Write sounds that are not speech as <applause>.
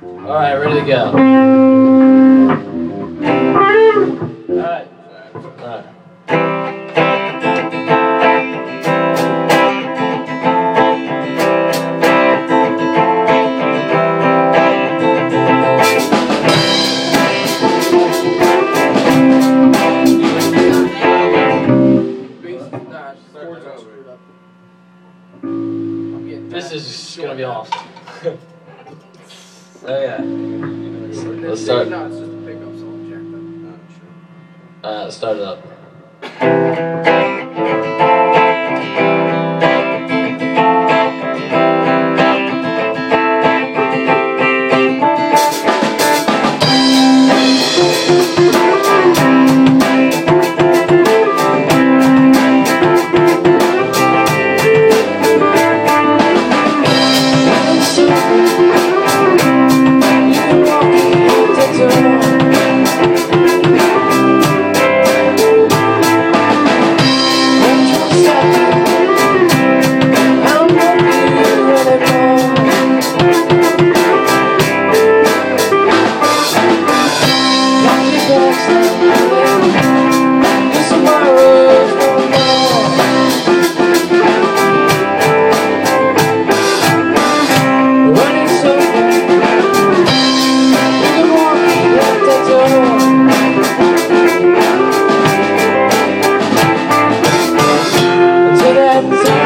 Alright, ready to go. Alright. Alright. This is gonna be awesome. Oh yeah. Let's start. No, it's just a pickup song, Jack. Uh, start it up. <laughs> friends.